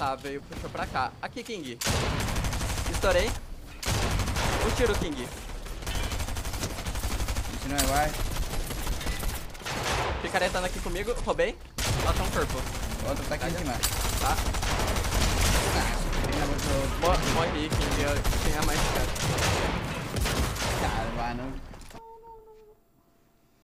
Tá, veio, puxou pra cá. Aqui, King. Estourei. O tiro, King. Isso não é vai. Picaretando aqui comigo. Roubei. Lá é um corpo. Tá. Outro tá aqui em cima. Tá. Mo morri, King. Eu tinha mais cara. Cara, vai, não